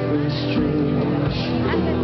strange.